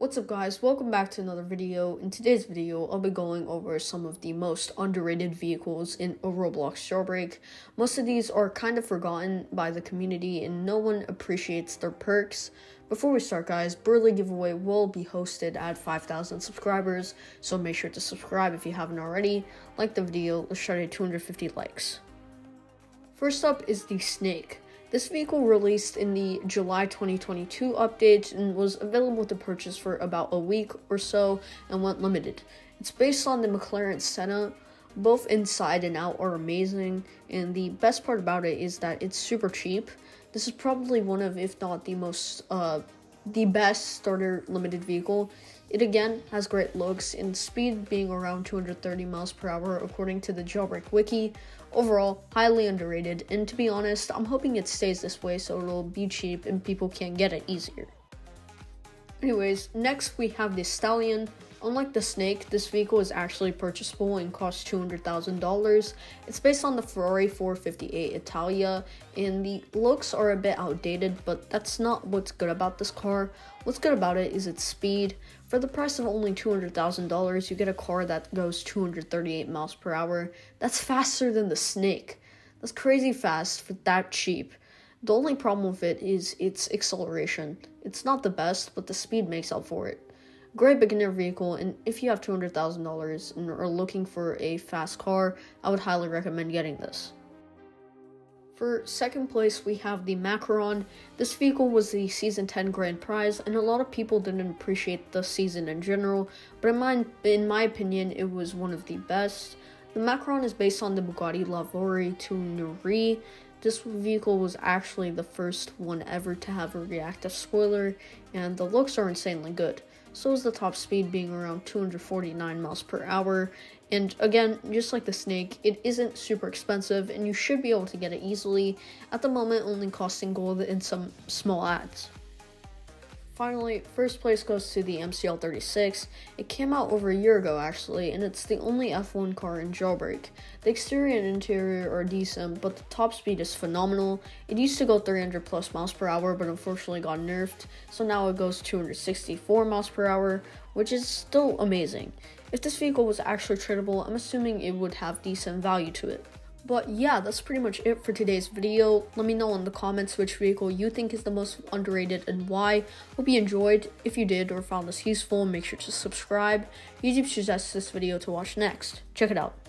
What's up guys, welcome back to another video. In today's video, I'll be going over some of the most underrated vehicles in a Roblox jailbreak. Most of these are kind of forgotten by the community and no one appreciates their perks. Before we start guys, Burley giveaway will be hosted at 5,000 subscribers, so make sure to subscribe if you haven't already. Like the video, let's try to 250 likes. First up is the Snake. This vehicle released in the July 2022 update and was available to purchase for about a week or so and went limited. It's based on the McLaren Senna. Both inside and out are amazing, and the best part about it is that it's super cheap. This is probably one of, if not the most, uh, the best starter limited vehicle. It again has great looks and speed being around 230 miles per hour according to the jailbreak wiki. Overall, highly underrated, and to be honest, I'm hoping it stays this way so it'll be cheap and people can get it easier. Anyways, next we have the Stallion. Unlike the Snake, this vehicle is actually purchasable and costs $200,000. It's based on the Ferrari 458 Italia, and the looks are a bit outdated, but that's not what's good about this car. What's good about it is its speed. For the price of only $200,000, you get a car that goes 238 miles per hour. That's faster than the Snake. That's crazy fast for that cheap. The only problem with it is its acceleration. It's not the best, but the speed makes up for it. Great beginner vehicle, and if you have $200,000 and are looking for a fast car, I would highly recommend getting this. For second place, we have the Macaron. This vehicle was the Season 10 Grand Prize, and a lot of people didn't appreciate the season in general, but in my, in my opinion, it was one of the best. The Macaron is based on the Bugatti La Voiture Noire. This vehicle was actually the first one ever to have a reactive spoiler, and the looks are insanely good. So is the top speed being around 249 miles per hour. And again, just like the Snake, it isn't super expensive, and you should be able to get it easily. At the moment, only costing gold in some small ads. Finally, first place goes to the MCL 36. It came out over a year ago actually, and it's the only F1 car in jailbreak. The exterior and interior are decent, but the top speed is phenomenal. It used to go 300 plus miles per hour, but unfortunately got nerfed, so now it goes 264 miles per hour, which is still amazing. If this vehicle was actually tradable, I'm assuming it would have decent value to it. But yeah, that's pretty much it for today's video. Let me know in the comments which vehicle you think is the most underrated and why. Hope you enjoyed. If you did or found this useful, make sure to subscribe. YouTube suggests this video to watch next. Check it out.